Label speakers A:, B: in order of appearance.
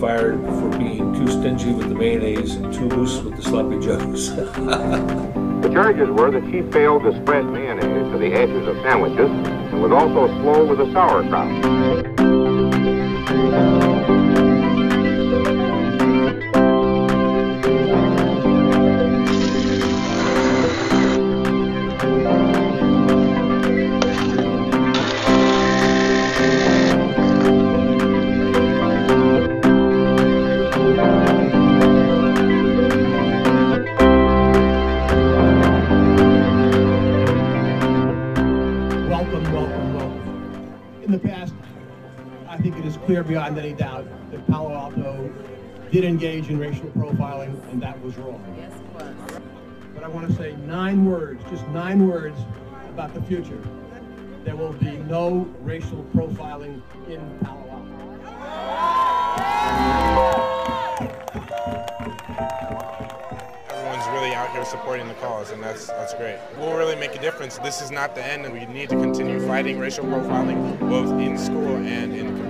A: fired for being too stingy with the mayonnaise and too loose with the sloppy joes.
B: the charges were that she failed to spread mayonnaise to the edges of sandwiches and was also slow with the sauerkraut.
C: Clear beyond any doubt that Palo Alto did engage in racial profiling, and that was wrong.
D: Yes, it was.
C: But I want to say nine words, just nine words about the future. There will be no racial profiling in Palo
E: out here supporting the cause, and that's that's great. We'll really make a difference. This is not the end, and we need to continue fighting racial profiling both in school and in the community.